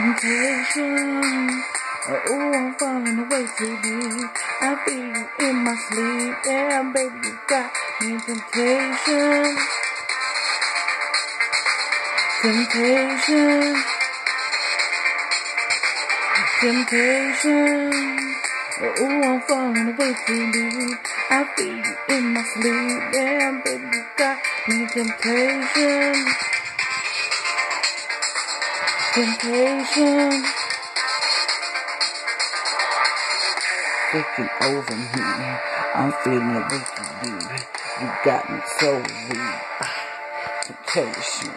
temptation. Oh, oh, I'm falling away too deep. I feel you in my sleep. Yeah, baby, you got me temptation. Temptation. Temptation. Oh, I'm falling away too deep. I feel you in my sleep. Yeah, baby, you got me temptation. Temptation. Taking over me. I'm feeling way too deep. You got me so weak. Temptation.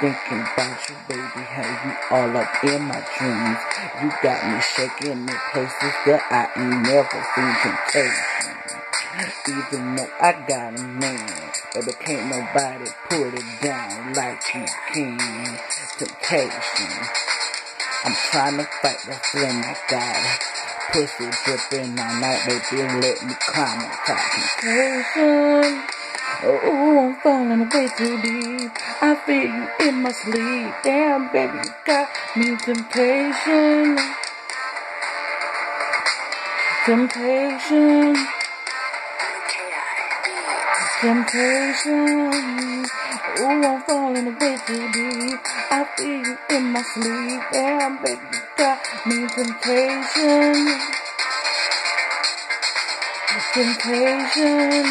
Thinking about you, baby, how you all up in my dreams. You got me shaking in places that I ain't never seen temptation. Even though I got a man, but there can't nobody put it down like you can. Temptation. I'm trying to fight that feeling I got. Pussy dripping all night, baby, let me climb on top. Temptation. Oh, I'm falling away too deep. I feel you in my sleep. Damn, baby, you got me temptation. Temptation. Temptation. Oh, I'm falling away too deep. I feel you in my sleep. Damn, baby, you got me temptation. Temptation.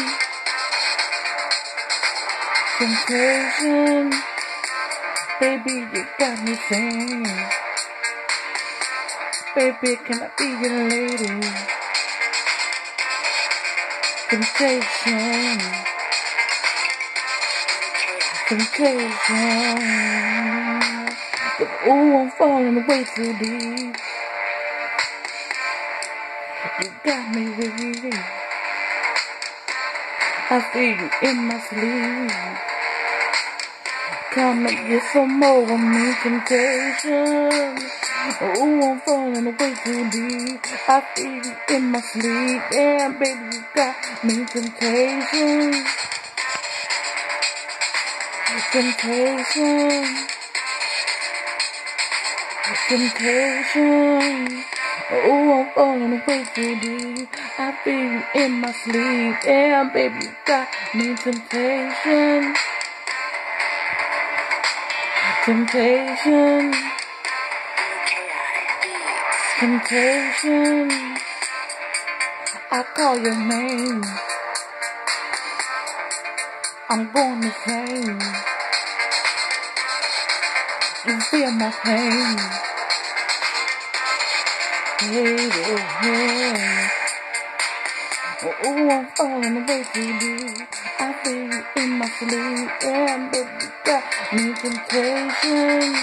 Temptation. Baby, you got me saying. Baby, can I be your lady? Temptation. Temptation. But oh, I'm falling away too deep. You got me weak. I feel you in my sleep. Come and get some more of me, temptation. Oh, I'm falling away too deep. I feel you in my sleep. Yeah, baby, you got me, temptation. Temptation. Temptation. Oh, I'm falling away too deep. I feel you in my sleep. Yeah, baby, you got me temptation. Temptation. Temptation. I call your name. I'm to say. You feel my pain. Hey, hey. Oh, I'm falling away too deep. I feel you in my sleep. Yeah, baby, you got me temptation.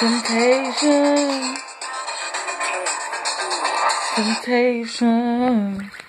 Temptation. Temptation.